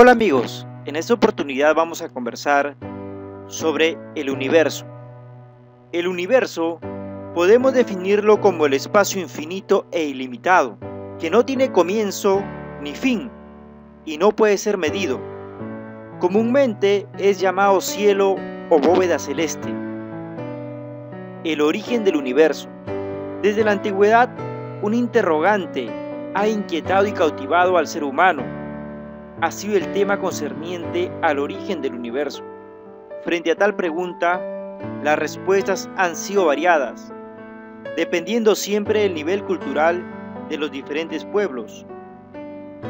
Hola amigos, en esta oportunidad vamos a conversar sobre el universo. El universo podemos definirlo como el espacio infinito e ilimitado, que no tiene comienzo ni fin y no puede ser medido. Comúnmente es llamado cielo o bóveda celeste. El origen del universo. Desde la antigüedad, un interrogante ha inquietado y cautivado al ser humano ha sido el tema concerniente al origen del universo. Frente a tal pregunta, las respuestas han sido variadas, dependiendo siempre del nivel cultural de los diferentes pueblos.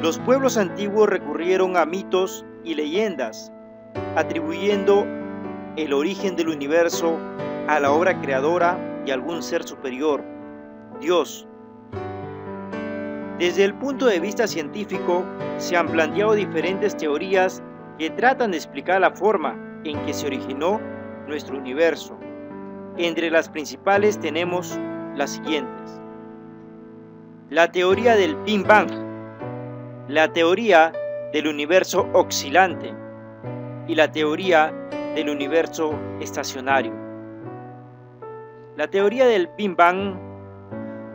Los pueblos antiguos recurrieron a mitos y leyendas, atribuyendo el origen del universo a la obra creadora de algún ser superior, Dios, desde el punto de vista científico, se han planteado diferentes teorías que tratan de explicar la forma en que se originó nuestro universo. Entre las principales tenemos las siguientes. La teoría del Big Bang, la teoría del universo oscilante y la teoría del universo estacionario. La teoría del Big Bang,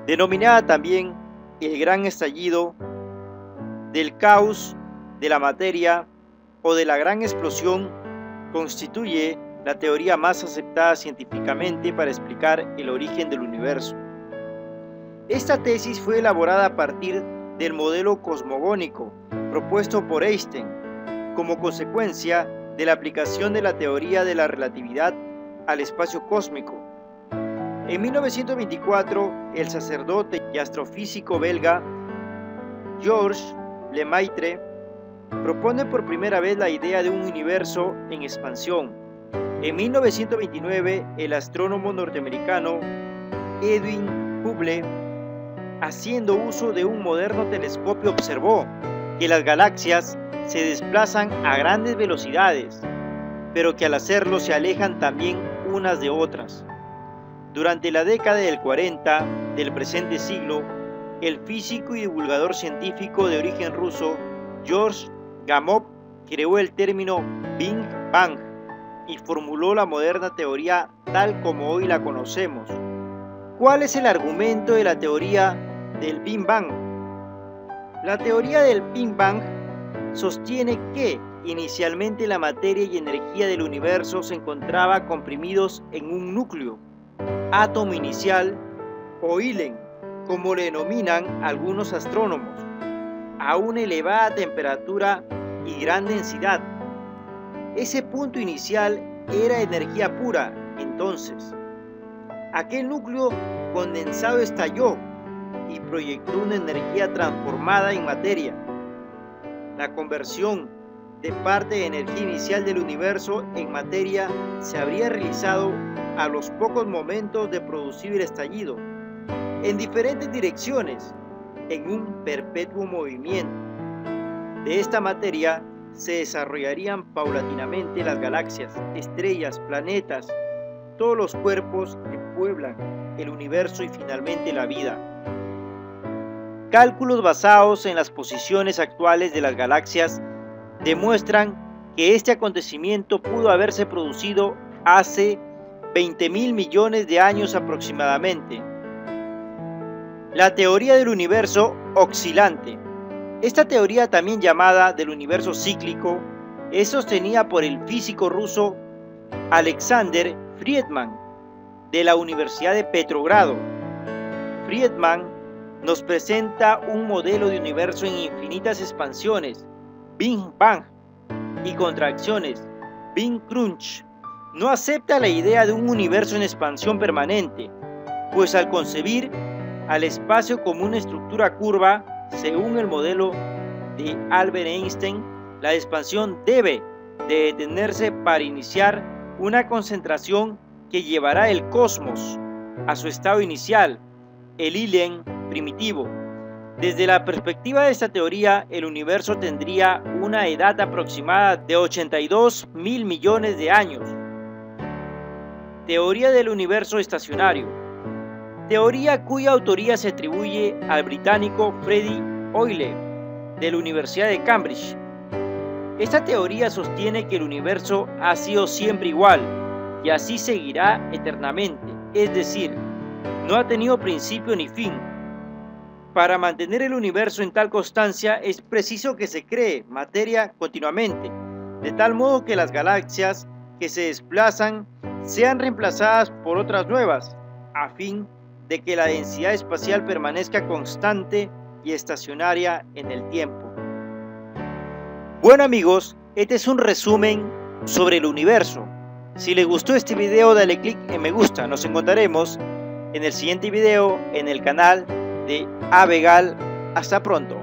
denominada también el gran estallido del caos de la materia o de la gran explosión constituye la teoría más aceptada científicamente para explicar el origen del universo. Esta tesis fue elaborada a partir del modelo cosmogónico propuesto por Einstein como consecuencia de la aplicación de la teoría de la relatividad al espacio cósmico en 1924, el sacerdote y astrofísico belga Georges Lemaitre propone por primera vez la idea de un universo en expansión. En 1929, el astrónomo norteamericano Edwin Hubble, haciendo uso de un moderno telescopio, observó que las galaxias se desplazan a grandes velocidades, pero que al hacerlo se alejan también unas de otras. Durante la década del 40 del presente siglo, el físico y divulgador científico de origen ruso George Gamow creó el término Big Bang y formuló la moderna teoría tal como hoy la conocemos. ¿Cuál es el argumento de la teoría del Big Bang? La teoría del Big Bang sostiene que inicialmente la materia y energía del universo se encontraba comprimidos en un núcleo átomo inicial o ILEN, como le denominan algunos astrónomos, a una elevada temperatura y gran densidad. Ese punto inicial era energía pura, entonces. Aquel núcleo condensado estalló y proyectó una energía transformada en materia. La conversión de parte de energía inicial del universo en materia se habría realizado a los pocos momentos de producir el estallido, en diferentes direcciones, en un perpetuo movimiento. De esta materia se desarrollarían paulatinamente las galaxias, estrellas, planetas, todos los cuerpos que pueblan el universo y finalmente la vida. Cálculos basados en las posiciones actuales de las galaxias demuestran que este acontecimiento pudo haberse producido hace 20 mil millones de años aproximadamente. La teoría del universo oscilante. Esta teoría, también llamada del universo cíclico, es sostenida por el físico ruso Alexander Friedman de la Universidad de Petrogrado. Friedman nos presenta un modelo de universo en infinitas expansiones, Big Bang, y contracciones, Big Crunch no acepta la idea de un universo en expansión permanente, pues al concebir al espacio como una estructura curva, según el modelo de Albert Einstein, la expansión debe de detenerse para iniciar una concentración que llevará el cosmos a su estado inicial, el Ilen primitivo. Desde la perspectiva de esta teoría, el universo tendría una edad aproximada de 82 mil millones de años, Teoría del universo estacionario. Teoría cuya autoría se atribuye al británico Freddy Hoyle de la Universidad de Cambridge. Esta teoría sostiene que el universo ha sido siempre igual y así seguirá eternamente, es decir, no ha tenido principio ni fin. Para mantener el universo en tal constancia es preciso que se cree materia continuamente, de tal modo que las galaxias que se desplazan sean reemplazadas por otras nuevas, a fin de que la densidad espacial permanezca constante y estacionaria en el tiempo. Bueno amigos, este es un resumen sobre el universo. Si les gustó este video dale click en me gusta. Nos encontraremos en el siguiente video en el canal de Avegal. Hasta pronto.